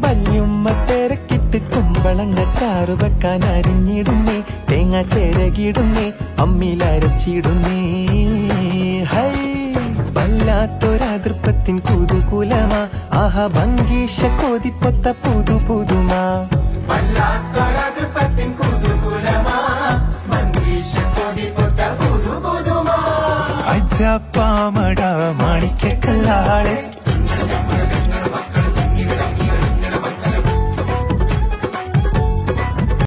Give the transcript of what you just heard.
വല്യുമ്മ തിരക്കിട്ട് കുമ്പളങ്ങ ചാറു വെക്കാൻ അരിഞ്ഞിടുന്നേ തേങ്ങ ചേരകിടുന്നേ അമ്മിലരച്ചിടുന്നേ ഹൈ വല്ലാത്തൊരതൃപ്പത്തിൻ കുതുകുലമാ. ആഹ ഭംഗീഷ കൊതിപ്പൊത്ത പുതു പുതുമാ വല്ലാത്തൊരതൃപ്പത്തിൻ കുതുകുലമാ. മങ്കീഷ കൊതിപ്പൊത്ത പുതു പുതുമാ അജപ്പാമട മാണിക്കല്ലാളെ